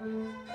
Música